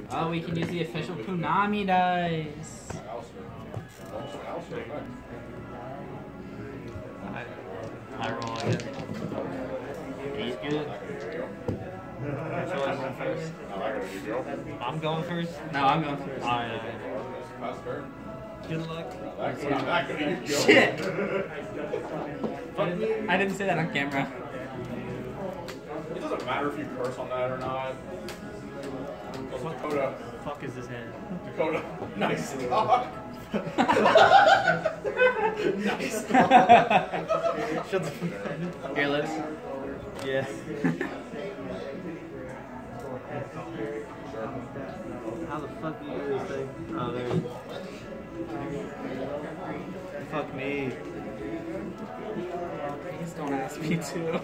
know. Oh, we can use the official Konami dice. I, I roll it. He's good. So I'm going first. I'm going first. No, I'm going first. Alright, alright. Good luck. Shit! I didn't say that on camera. It doesn't matter if you curse on that or not. Because Dakota, fuck is this hand? Dakota, nice cock. nice Shut the fuck up. Here, let's. Yeah. How the fuck do you do this thing? Oh, there it is. Fuck me. Please don't ask me to.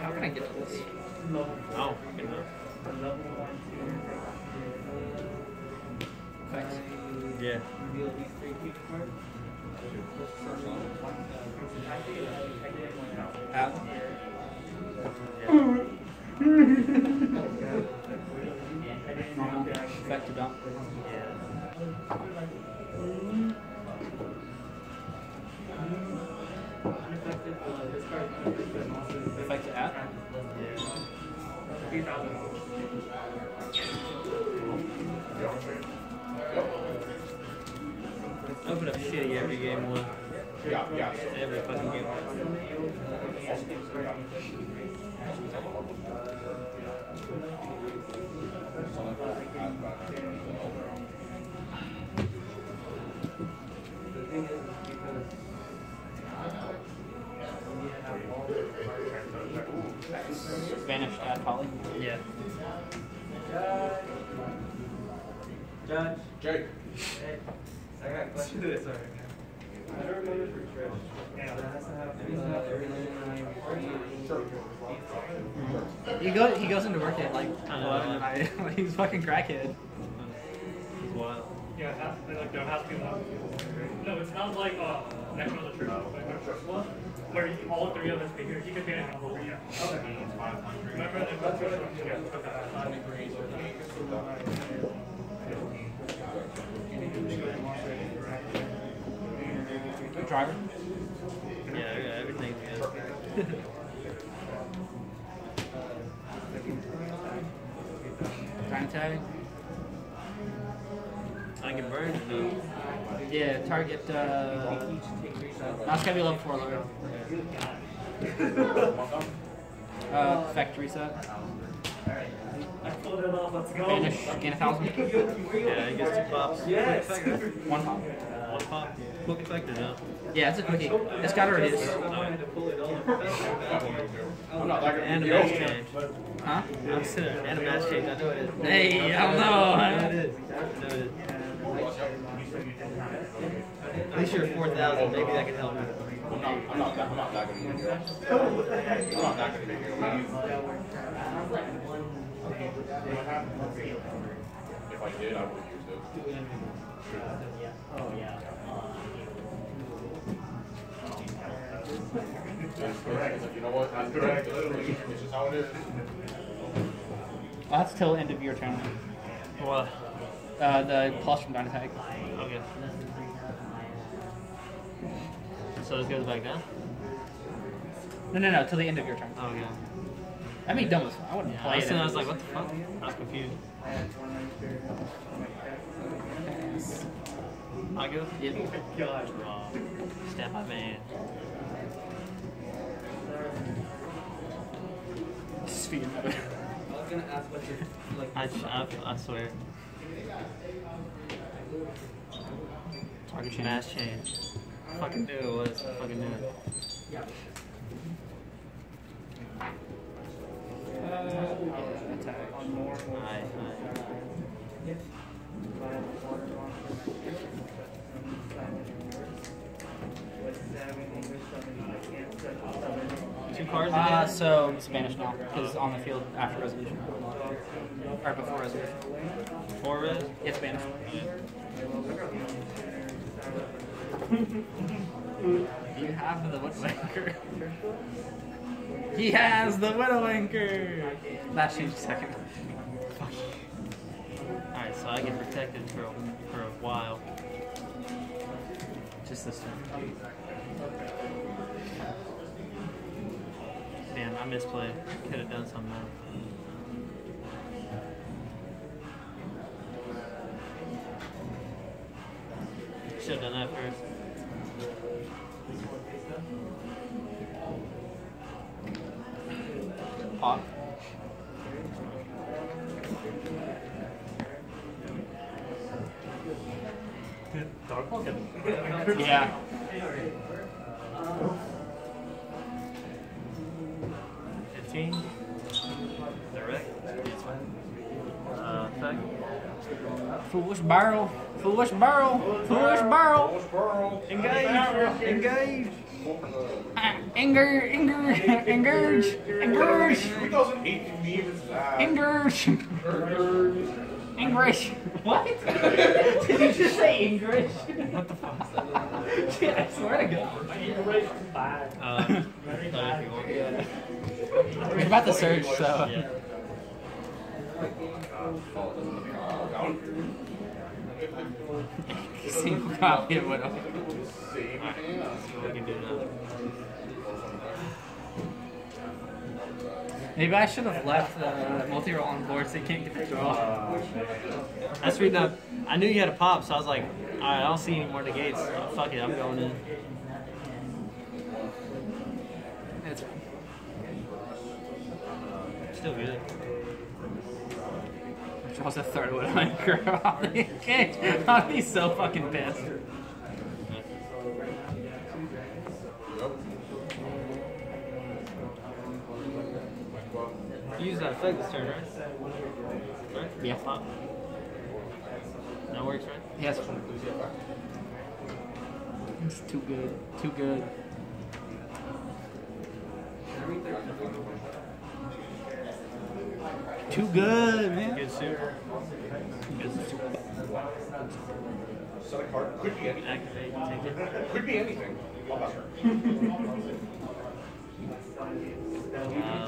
How can I get to this? Oh, fucking hell. Thanks. Yeah. Out. Normal. Effective dump. Vanished at poly. Yeah. Judge, Jake. hey, I got a question. Sorry. I don't remember for Trish. Yeah, that has to happen every Sure. He goes. He goes into work at like eleven at night. He's fucking crackhead. He's wild. Yeah, it has, like, there has to be one. No, it's not like uh, next one of the church, like the church one, where you, all three of us be here. You could be in a whole yeah. Okay. Remember the church one? Yeah. Driver. Yeah, yeah, everything's good. Trying to tag. I can burn it though. Yeah. Target. Uh, that's gotta be level four logo. Uh, effect reset. All right, I pulled it off. Let's go. Vanish. Gain a thousand. Yeah, he gets two pops. Yes. One pop. One pop. Quick effective now. Yeah, it's a quickie. It's got to reduce. I'm not that good. And a match change. Huh? I'm sitting and a match change. I know it is. Hey, I don't know. I know it is. I know it is. At least you're 4,000. Maybe that can help. I'm not, I'm not that, I'm not that good at video. I'm not that good at video. If I did, I would have used it. It's like, you know what? That's correct. It's just how it is. Well, that's till end of your turn. What? Uh, the plus from Dynatag. Okay. So this goes back down? No, no, no, till the end of your turn. Oh, yeah. I mean, done with I wouldn't Yeah, play I it. was, I was like, what the fuck? I was confused. I go? Yep. Raw. Stab my man. Speed. I was gonna ask what your like. I, I, I swear. Target change. Mass change. Fucking knew it was. I fucking knew it. Uh, yeah, attack. Aye, aye. Two cards Uh, so Spanish now, because on the field after resolution. Or before resolution. Four res? Yes, man. You have the Widowmaker. He has the Widowmaker! Last change second. Alright, so I get protected for a, for a while. Just this turn. Man, I misplayed. Could have done something else. Should have done that Yeah. Fifteen. Direct. Uh, effect. Foolish Burial. Foolish Burial. Foolish Burial. Engage! Engage! Ah, Anger, anger, engage, engage, 2008 meme is that? engage, English. What? Did you just say English? What the fuck? I swear to God. bad. Uh, sorry if you. We're about to search, so. Yeah. Single copy of Widow. Alright, see what we can do now. Maybe I should have left uh, the Multirole on board so you can't get the draw. That's the reason I, knew you had a pop, so I was like, alright, I don't see any more negates. So uh, fuck it, I'm going in. That's. Still good. Draws a third the cage. I'll be so fucking pissed. Use that effect this turn, right? Right? Yeah. Pop. That works, right? Yes. It's too good. Too good. Too good, man. Good suit. Good suit. Set a card. Could be anything. Activate, take it. Could be anything. How about her? Uh, looking away. Uh, Ben. I played solid quite a bit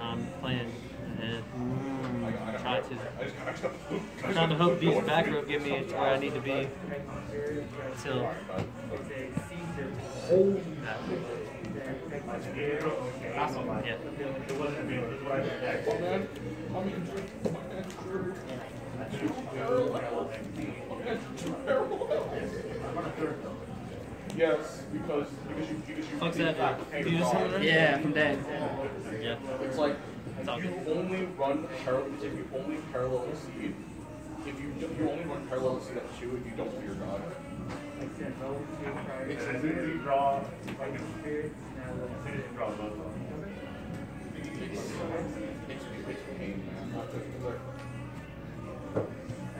I'm playing ahead. I got, I got, Try to. I just, I just got I'm trying to hope these back row get me to where I need to be. Till Awesome. yeah. It Yes, because because you because you Fuck's you that? have to pay Do you just dog. it? Yeah, from dead. Yeah. It's like It's if you good. only run parallel. If you only parallel exceed, if you if you only run parallel exceed at two, if you don't fear God. As soon as you draw, like, as soon as you draw both of them. It's it's it's pain, man. Not just because like.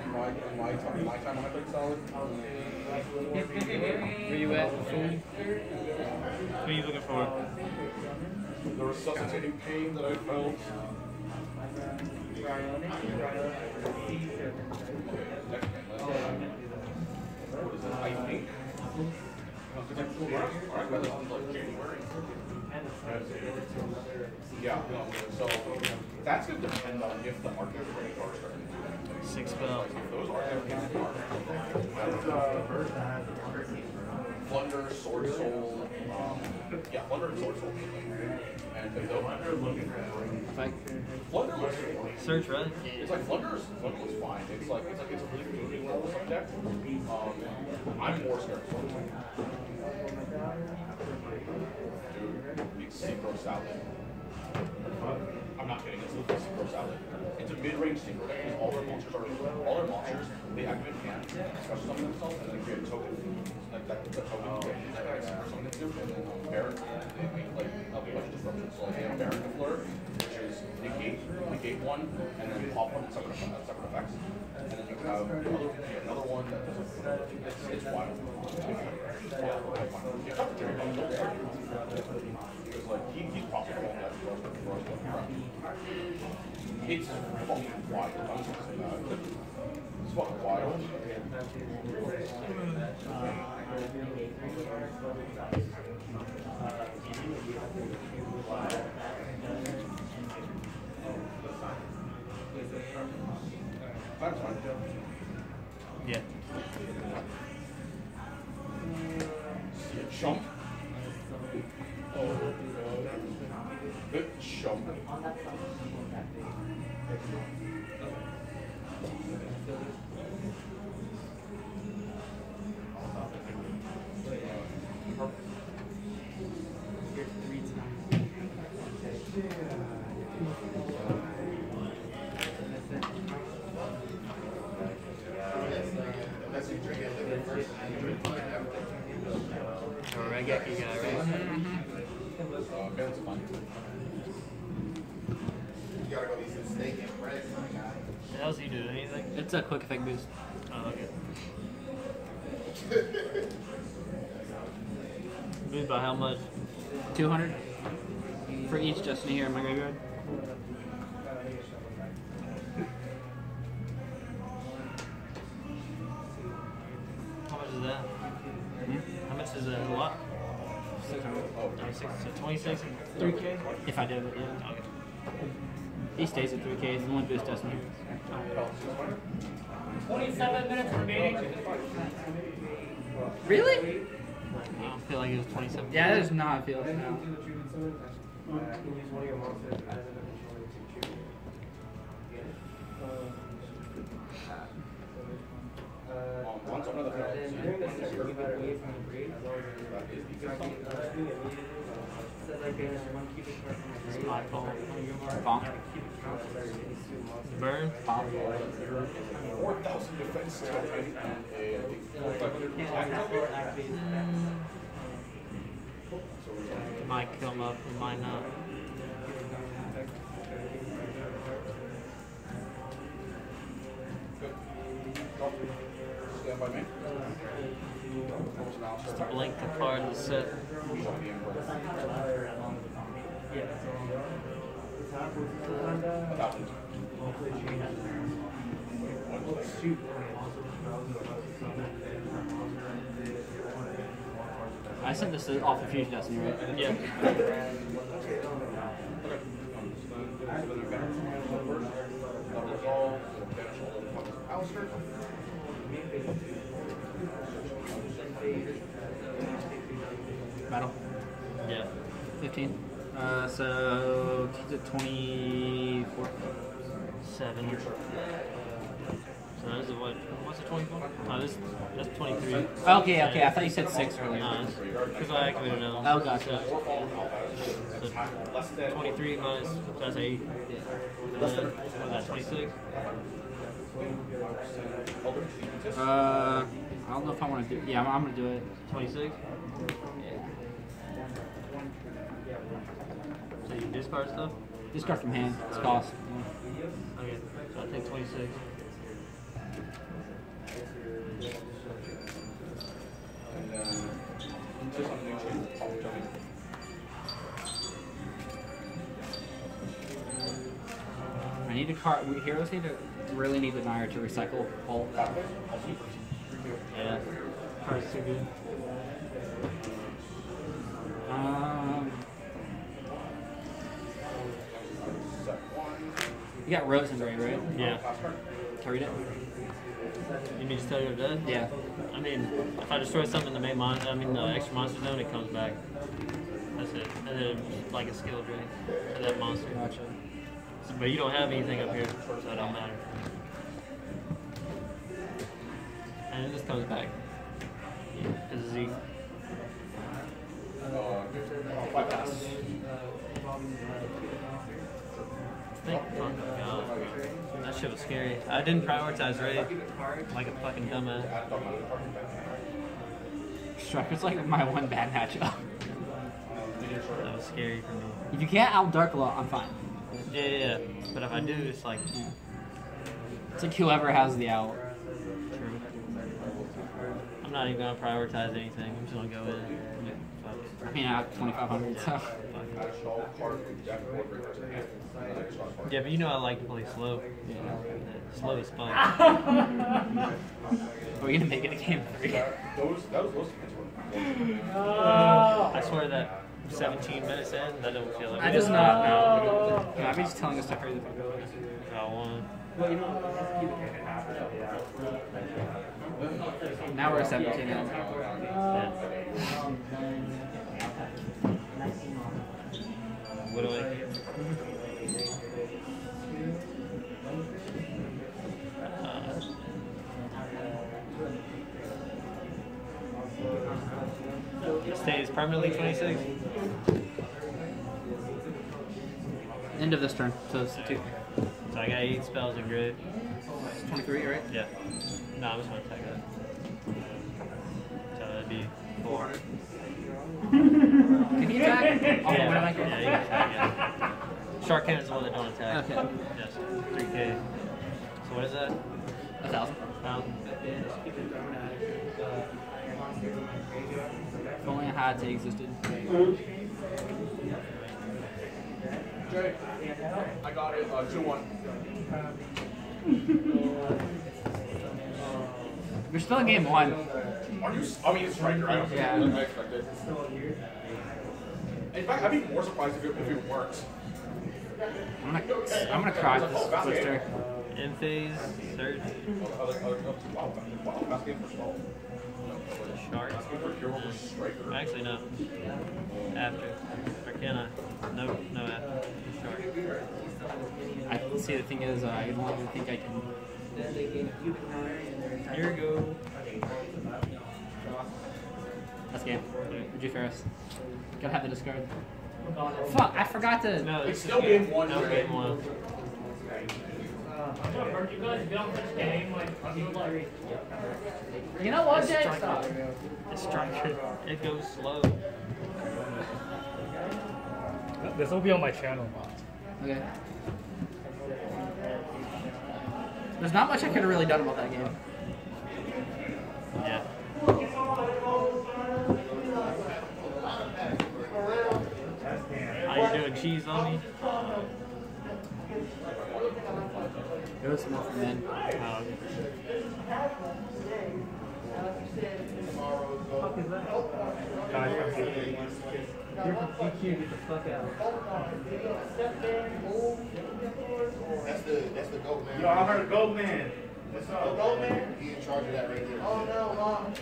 In my, in my time, my time when I played solid, Where you at? Who are you looking for? the resuscitating pain that I felt. What is it? I think. Because I flew around, around by like, like January. Yeah, so that's going to depend on if the market starting to Six. If those are Plunder, Sword Soul, um, yeah, Plunder and Sword Soul. And if those Fight. Plunder looks. Search, right? It's like Plunder's Plunder looks fine. It's like it's like it's a really good moving level deck. Um, I'm more scared of Sword Soul. Dude, it's Synchro Salad. I'm not kidding. It's a super salad. It's a mid-range deck because all their monsters are all their monsters. They activate hand, special summon themselves, and then create a token. Like that, the token oh. creation that like super summon into, and then Baron, they make like a bunch of disruptions. So like they have Baron Fleur, which is negate, negate one, and then pop one separate, uh, separate effects. And then you have another, another one that does it's, it's wild. Because like he, he's profitable that for us for us to run. It's fucking wild. I'm just saying that. It's fucking wild. That's fine. Yeah. Chump. Steak and bread, my guy. What else you do? Anything? It's a quick effect boost. Oh, okay. Moved by how much? 200 for each Destiny HERO in my graveyard. How much is that? Hmm? How much is that? What? 600. Oh, 26. So 26 and 3K? If I did it, yeah. Okay. He stays at 3K. It's the only boost Destiny. 27 minutes remaining. Really? I don't feel like it was 27. Yeah, that is not how it feels. No. Uh, can use one of your monsters as an controller to choose. Uh, Um, once another session, you wait from the my monsters. Burn? Pop. 4,000 defense token and a, I think, 4,500 Yeah, attack that's token. what activates So we're going It might come up, might not. Drop. Stand by me. Now Just start to blink the card of the set. Show the Emperor. Yeah, so A thousand. shoot. I sent this off of Fusion Destiny, right? Yeah. Battle. Yeah. 15. Uh, so he's at 24. Seven. So that's a what? What's the 24? Oh, this, that's 23. Okay, okay. I thought you said 6 earlier. No, because I activated another. Oh, gotcha. So 23 minus, that's 8. And then, what is that, 26? Uh, I don't know if I want to do Yeah, I'm, I'm going to do it. 26? Yeah. So you discard stuff? Discard from hand. It's cost. Okay, so I take 26. And then, just on the next one, I'll tell you. I need a card. We heroes need to really need the Nair to recycle all of that. I'll see you first. Yeah. Card's too good. Um, you got Rose and Gray, right? Yeah. Last. Can I read it? You mean just tell you dead? Yeah. I mean, if I destroy something in the main mon- I mean the extra monster zone, it comes back. That's it. And then like a skill drain to that monster. Gotcha. But you don't have anything up here, so it don't matter. And it just comes back. A Z. Uh, good. Uh, five pass. shit was scary. I didn't prioritize raid like a fucking dumbass. Striker's like my one bad matchup. That was scary for me. If you can't out Dark Law, I'm fine. Yeah, yeah, yeah. But if I do, it's like It's like whoever has the out. true. I'm not even gonna prioritize anything. I'm just gonna go in. I mean, I have 2,500, so. Yeah, but you know I like to play slow. Yeah. Slow as fuck. Are we gonna make it a game three? Those, that was those kids were. I swear that 17 minutes in, that don't feel like I just not know. Yeah, I'd be just telling us to hurry the fuck up. I want. Now we're at 17 now. Yeah. What do I? Stays permanently 26. End of this turn, so it's two. So I got eight spells in grid. 23, right? Yeah. No, I'm just gonna attack that. So that'd be four. Can you attack? Oh, yeah, what am I yeah, you can attack, yeah. Shark Cannon is the one that don't attack. Okay. Yes. 3k. So what is that? A thousand. Thousand? Had to existed. Jay, I got it. Uh, two one. We're still in game one. Are you? s- I mean, it's striker. I don't think Yeah. I expected. In fact, I'd be more surprised if it, if it works. I'm gonna, I'm gonna cry with this blister. In phase, surge, for Skull. shark. Best game for Hero versus Striker. Actually, no. After. Or can I? No, no after. Shark. I see. The thing is, uh, I don't even think I can. Here we go. That's game. G Ferris. Gotta have the discard. Fuck! I forgot to. No, It's still game one. No, game one. Heard you guys get this game, like, I feel like, You know what, Jay? Strike Stop. It's striker. It goes slow. This will be on my channel. Okay. There's not much I could have really done about that game. Yeah. How you doing? Cheese on me? Was more from then. Oh, That's the that's the goat man. Yo, I heard Goat Man. What's The goat man. He in charge of that right there. Oh no, mom.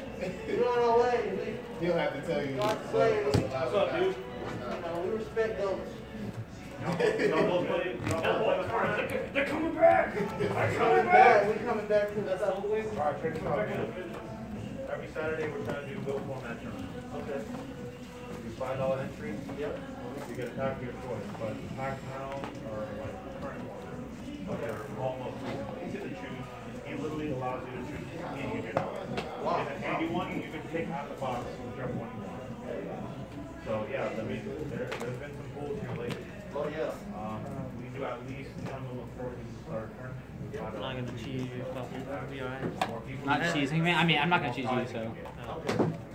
You don't know way. He'll have to tell you. Not to say. what's You What's up, and dude? know, we respect those. They're coming back! We coming back. We coming back to the stuff. Alright, check. Every Saturday, we're trying to do Go format tournament. Okay. You five dollar entry. Yep. You get a pack of your choice, but pack now or like current order. Okay, almost. Easy to choose. He literally allows you to choose any of your Wow. If it's eighty-one, you can take out the box, whichever one you want. So, yeah, I mean, there, there's been some pulls here lately. Oh yeah. Um, we do at least ten little forties to start. I'm not gonna cheese you. Fucking. It'll be alright. Not cheesing me. I mean, I'm not gonna cheese you, so Oh.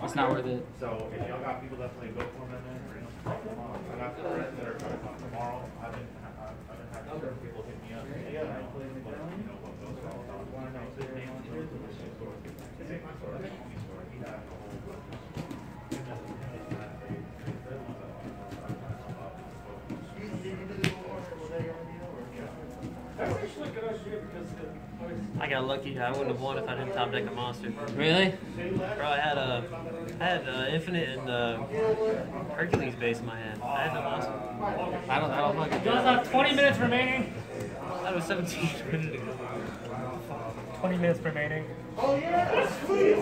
it's not worth it. So if y'all got people that play Go format then, you know, call them on. I got friends that are trying to come tomorrow. I've been, I've I've been having certain people hit me up. Hey, yeah, I play, but, you know, what those are all about. One of them said, "Hey, I'm here to this store." This ain't my store, that's homie's store. He had a whole bunch of- he had a- he had a- he had You, did you do the order? Was that your idea or? That's actually a good idea because it, I got lucky. I wouldn't have won if I didn't top deck a monster. Really? Bro, I had a, I had uh, infinite and uh, Hercules base in my hand. I had no monster. I don't. I don't fucking. You guys have 20 minutes remaining. That was 17 minutes ago. 20 minutes remaining. Oh yeah. Sweet.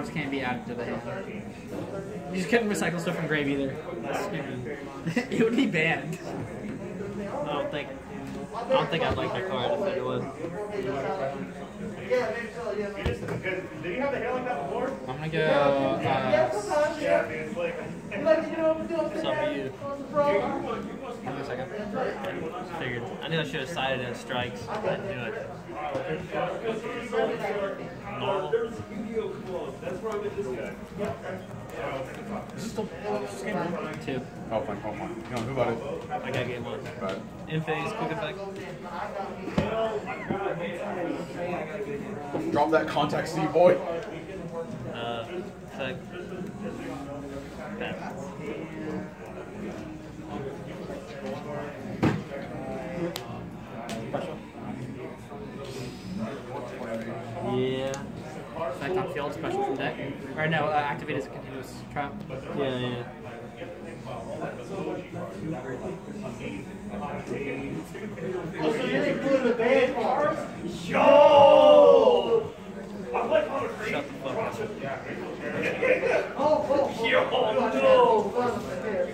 Joel said cards can't be added to the hand. You just couldn't recycle stuff from grave either. It would be banned. I don't think. I don't think I'd like the card if it was. You just, because, did you have the hair like that before? I'm gonna go. Uh, Yeah, dude, it's like. It's to you. give me a second. Figured. I knew I should have sided in strikes. I didn't do it. Normal. Two. Oh, fine, oh, fine. You know, who about it? I got game one. It. In phase, quick effect. Drop that contact, Steve boy. Uh, effect. Pass. Yeah. Effect on field, special from deck. Or no, uh, activate as a continuous trap. Yeah, yeah. Oh, so you didn't put in the bad part? Yo! I'm like on a crazy Shut the fuck up. Oh, oh, oh. Yo, no.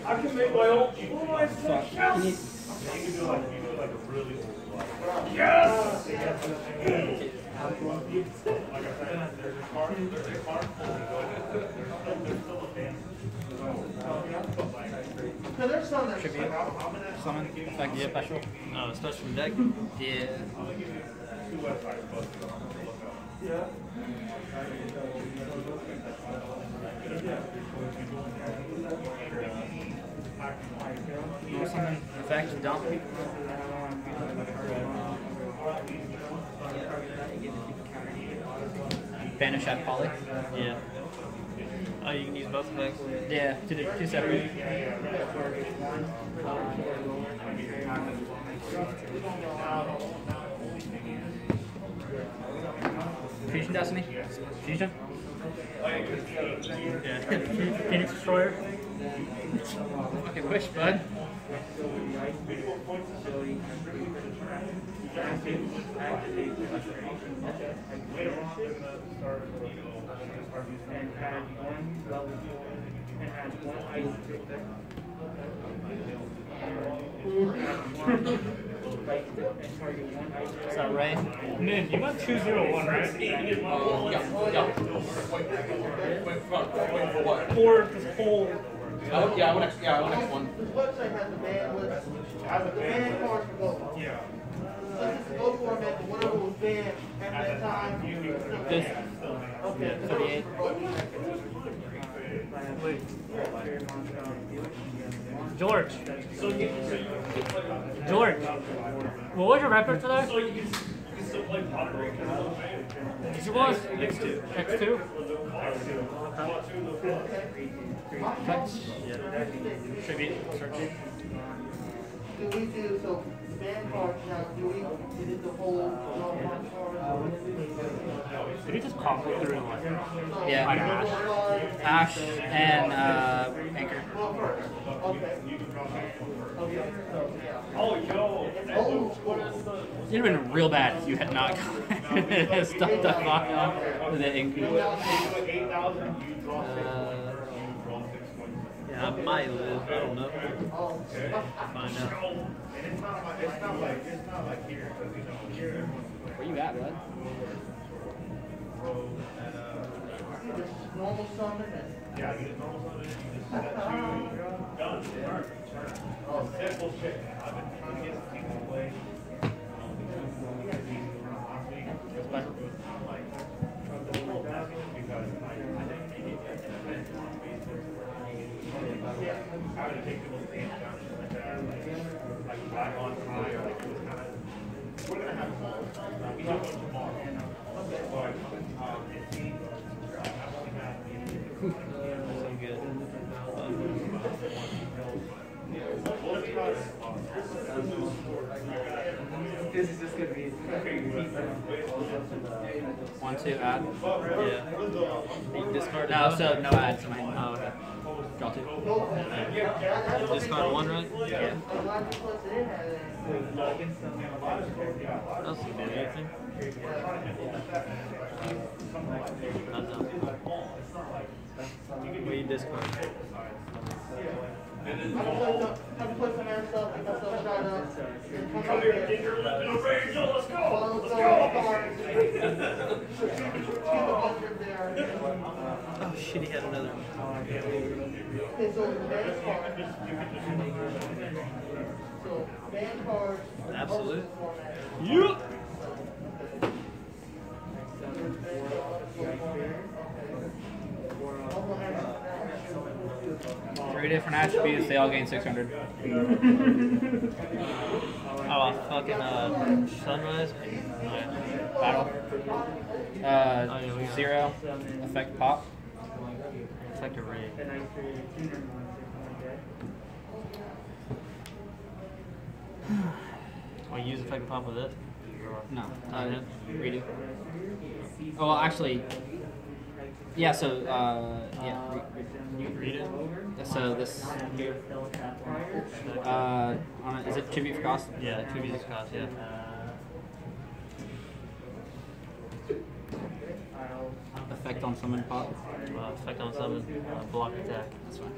I can make my own evil myself. Yes! You can do like, you can do like a really old one. Yes! Like I said, there's a card, there's a card full of gold. There's still a fan. But like, So there's some that. Tribute. Summon. Effect special. Oh, special deck. Yeah. Two websites, but look up. Or summon. Effect dump. Banish at poly. Yeah. Oh, you can use both effects. Yeah, two, two separate. Fusion Destiny? Fusion? Yeah. Phoenix Destroyer. Fucking wish, bud. Later on in the start of the, start using Is that right? Min, you went 201, right? Yeah, yeah. Wait, wait, for, wait for what? For this whole. Oh, yeah, I went next, yeah, I went next one. This website has the band list. The band cards for gold. Yeah. So this is gold format, but whatever was banned at that time. This. Okay. 38. Wait. George. George. What was your record today? So you can, you can still play Potter Rangers. Did you was? X2. X2? Tribute. Do we do, so the band now, do we, is it the whole, no one cards? Did you just pop through like. Yeah. Like Ash? Ash and uh, Anchor. Okay. Okay, so, yeah. Yo. It'd have been real bad if you had not stuck the fuck on with the ink. Eight thousand, you draw six Uh, points. You draw six points. yeah, I might live. I don't know. Find out. Not like, it's not like, it's not like here, because you know, here everyone's Where you at, bud? Pro and, uh, Just normal summon yeah, you just normal something, you just set two, done, turn, turn. Oh, simple shit. I've been trying to get some people to play. One, two, add. Yeah. You discard No, so no add. Oh, okay. Draw two. You discard one, right? Yeah. That's good. Not done. What do you discard? Come here, get your little Rachel, let's go, let's Oh shit, he had another one. Okay, so the band card. So band. Absolute. Yep. Three different attributes. They all gain 600. Oh, fucking uh, sunrise. Battle. Oh, Uh, got- zero. Effect pop. Effect a ray. Well, you use effect pop with it. No. Oh, Uh, redo. Oh, well, actually. Yeah. So. Uh, yeah. Re- read it. so this. Uh, on a, is it tribute for cost? Yeah, two for cost. Yeah. Effect on summon pop. Uh, effect on summon. Uh, block attack. That's fine.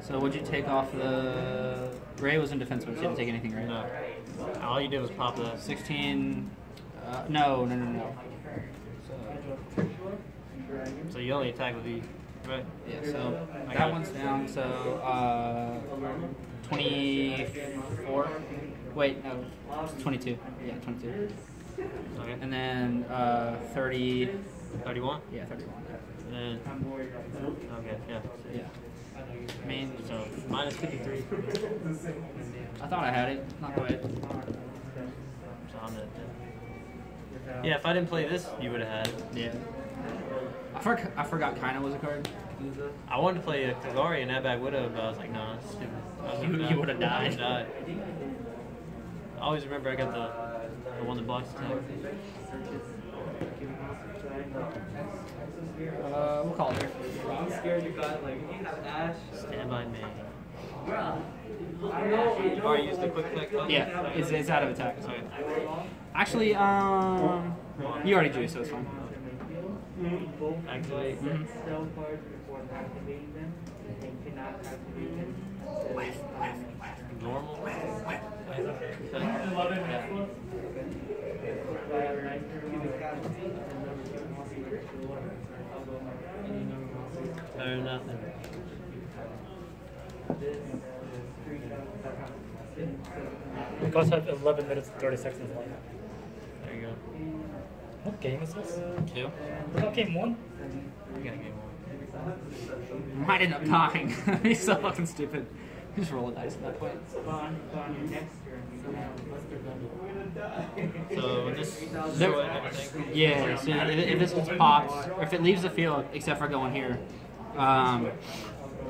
So would you take off the Raye was in defense mode, so you didn't take anything, right? No. All you did was pop the... 16. Uh, no, no, no, no. So, So you only attack with E, right? yeah, so I got that one's down. So uh, 24. Wait, no, 22. Yeah, 22. Okay. And then uh, 30. 31. Yeah, 31. And then. Okay. Yeah. Yeah. I mean, So minus 53. I thought I had it. Not quite. So I'm at. Yeah, if I didn't play this, you would have had it. Yeah. I, for- I forgot Kaina was a card. I wanted to play a Kagari and Abag Widow, but I was like, no, that's stupid. I You- you would've died. died. I always remember I got the, the one that blocks attack. Uh, we'll call it. I'm scared you got like you have Ash. Stand by me. I know. You already used the quick effect button? Yeah, it's, it's out of attack. Okay. Actually, um, you already drew, so it's fine. Activate. Mm-hmm. Spell cards before activating them and cannot activate them. Normal. Okay. Eleven Tesla. Fire nine cubic casualty and number two monster I'll go any number of monsters. Better than nothing. This is three thousand. The cost had 11 minutes and 30 seconds left. There you go. What game is this? Two. What game one? You got a game one. Might end up dying. He's so fucking stupid. Just roll a dice at that point. On your next turn. You can have Buster Bundle. So this There-. Yeah, so if, if this popped, or if it leaves the field, except for going here, um,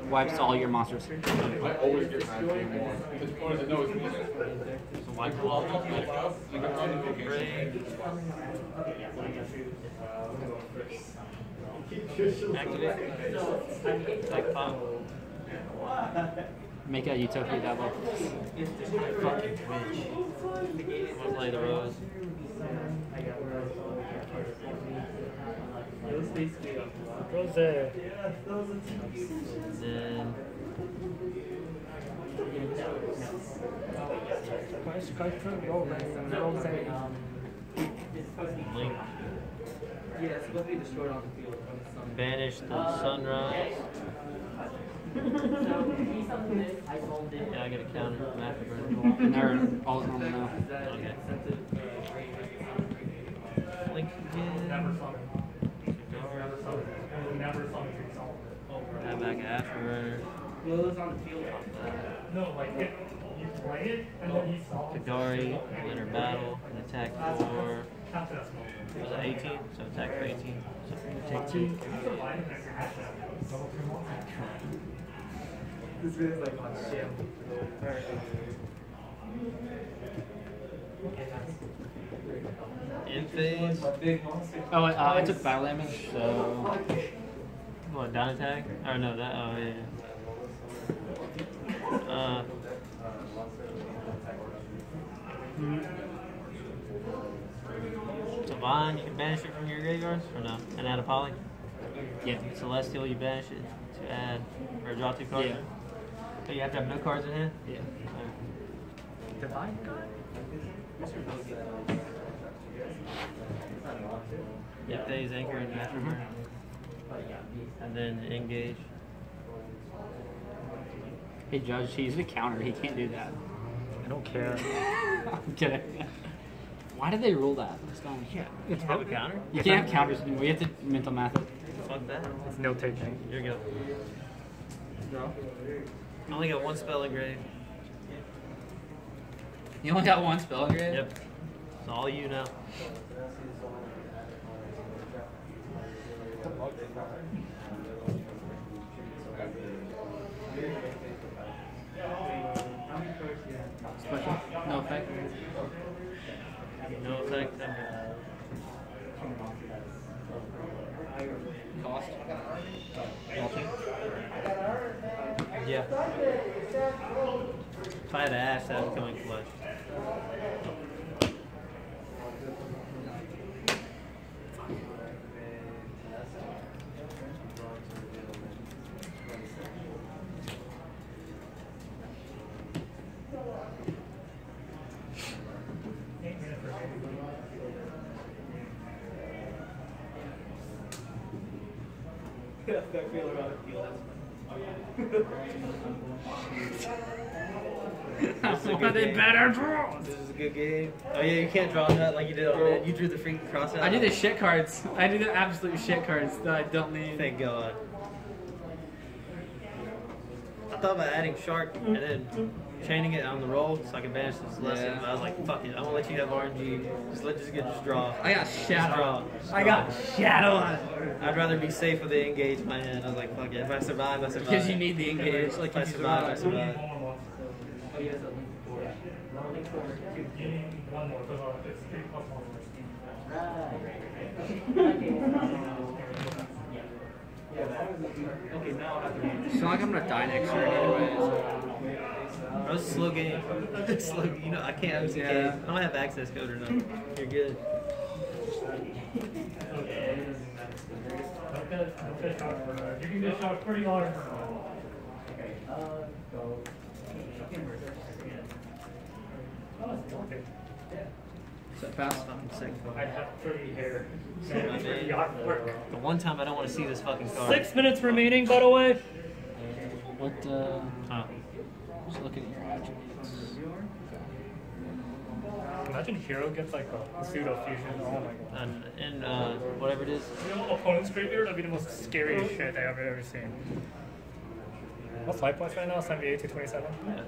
wipes all your monsters. I always get mad at you more. Because you always know it's me. So why pull all these back? Raye. Activate. Attack pop. Make a utopia devil. Fucking bitch. I'm gonna play the rose. It was basically uh, Then link. Yeah, it's supposed to be destroyed on the field. Banish the sunrise. Yeah, I get a counter normal now. Okay. Link again. Never summon. Never summon. Never summon your salt. Add back Afterburner. Well, it was on the field. No, like it, you play it and then you solve it. Kagari, enter battle, and attack for. Count to that small. Was it 18? So attack for 18. So take two. This is like on sham. In phase. Oh, uh, I took battle damage, so What, down attack? Or no, that, oh yeah. yeah. Uh. Savon, you can banish it from your graveyard? Or no? And add a poly? yeah. Celestial, you banish it to add, or draw two cards? Yeah. So you have to have no cards in hand? Yeah. Divine card? Yeah, phase anchor and master burn. And then engage. Hey, Judge, he's used a counter. He can't do that. I don't care. I'm kidding. Why did they rule that? It's dumb. Yeah. You have a counter? You can't have counters anymore. We have to mental math it. Fuck that. It's no taking. Here you go. I only got one spell engraved. You only got one spell engraved? Yep. It's all you now. Special? No effect? No effect. Good. Cost? Yeah. If I had Ash, that was come in can't draw that like you did on mid. You drew the freaking cross out. I do the shit cards. I do the absolute shit cards that I don't need. Thank God. I thought about adding shark and then chaining it on the roll so I can banish this lesson. Yeah. But I was like, fuck it, I'm gonna let you have RNG. Just let just get just draw. I got Just shadow. draw. Just I got shadow on. I'd rather be safe with the engage in my hand. I was like, fuck it. If I survive, I survive. Because you need the engage. Like If I if survive, I survive. survive. You need one more, because uh, it's three plus one. It's not like I'm gonna die next turn anyway. Bro, it's a slow game. Slow. You know, I can't MCK. Yeah. I don't have access code or nothing. You're good. Don't fish, don't fish out for, uh, you can fish out pretty hard for Oh, it's working. Is that pass? Fucking sick. I'd have pretty hair. My man. Yacht work. The one time I don't want to see this fucking card. Six minutes remaining, by the way. What, uh, Huh. just looking at your attributes. Imagine Hero gets like a pseudo fusion. Oh my god. And, and uh, whatever it is. You know, opponent's graveyard, that'd be the most scariest shit I've ever seen. What's life points right now? 78 to 27? Yeah.